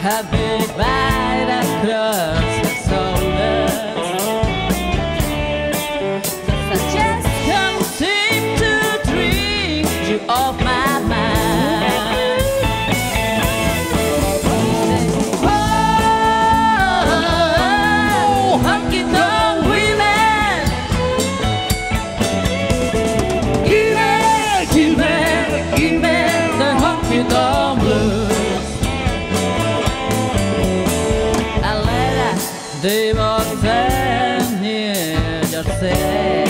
Habit by the club. Du var vänjer jag sig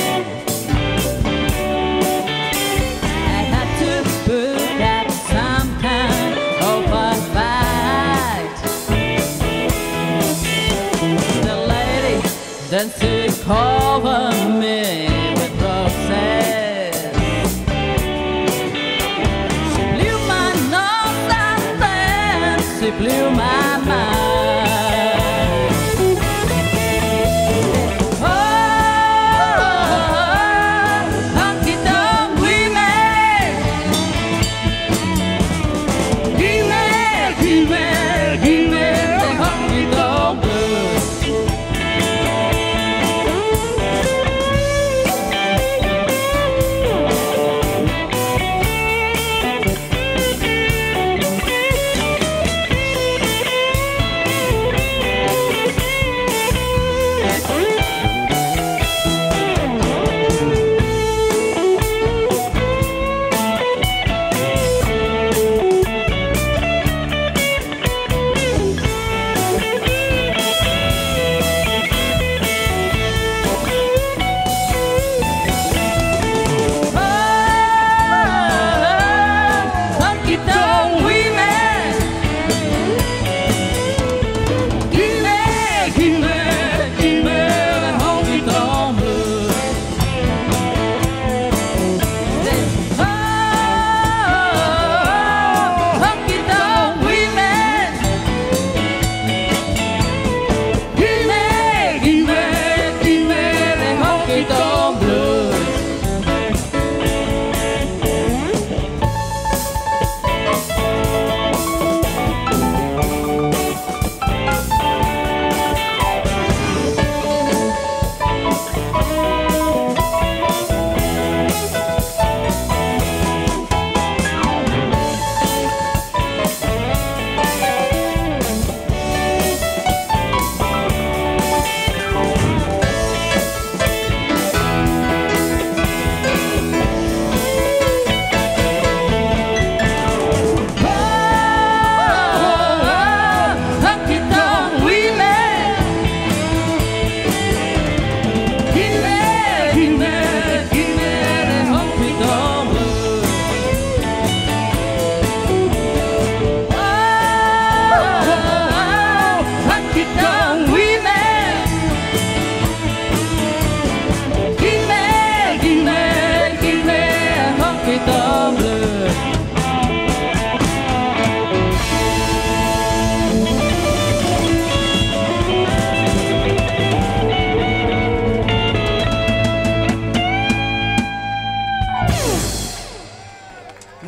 I had to put up some kind of a fight The lady then took cover me with roses She blew my nose she blew my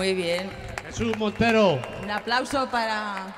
Muy bien. Jesús Montero. Un aplauso para